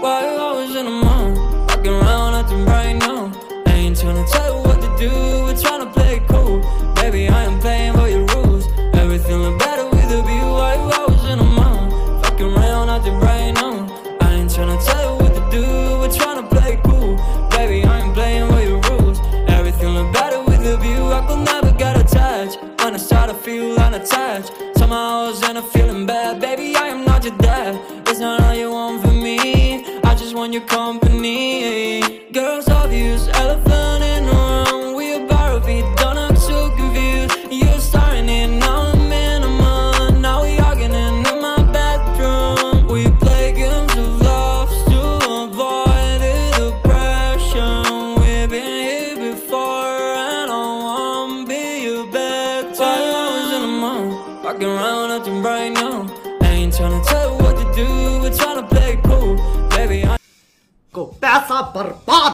Why you always in the mood? Walking around acting right now. I ain't tryna tell you what to do, we're tryna play it cool. Baby, I am playing by your rules. Everything look better with a view. Why you always in the mood? Fucking around acting right now. I ain't tryna tell you what to do, we're tryna play it cool. Baby, I ain't playing by your rules. Everything look better with a view. I could never get attached. When I start to feel unattached. Somehow I was in a feeling bad. Baby, Want your company. Girls obvious, elephant in the room. We about to be done, I'm so confused. You're starting it, now I'm in a month. Now we arguing in my bedroom. We play games of love to avoid the depression. We've been here before, and I wanna be your bed. I was in the mood, walking around acting right now. I ain't tryna tell you what to do, we're tryna play it cool. को पैसा बर्बाद